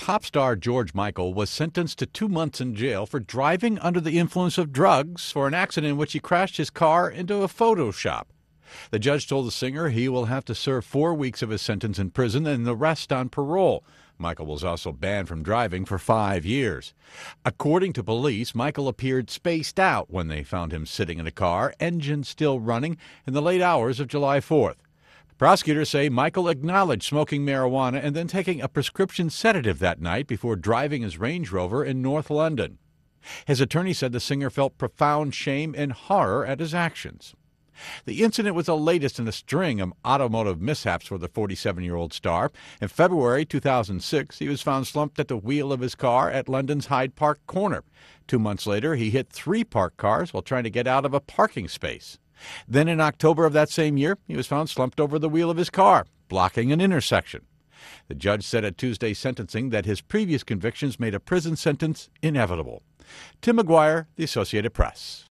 Pop star George Michael was sentenced to two months in jail for driving under the influence of drugs for an accident in which he crashed his car into a photo shop. The judge told the singer he will have to serve four weeks of his sentence in prison and the rest on parole. Michael was also banned from driving for five years. According to police, Michael appeared spaced out when they found him sitting in a car, engine still running, in the late hours of July 4th. Prosecutors say Michael acknowledged smoking marijuana and then taking a prescription sedative that night before driving his Range Rover in North London. His attorney said the singer felt profound shame and horror at his actions. The incident was the latest in a string of automotive mishaps for the 47 year old star. In February 2006, he was found slumped at the wheel of his car at London's Hyde Park corner. Two months later, he hit three parked cars while trying to get out of a parking space. Then in October of that same year, he was found slumped over the wheel of his car, blocking an intersection. The judge said at Tuesday's sentencing that his previous convictions made a prison sentence inevitable. Tim McGuire, The Associated Press.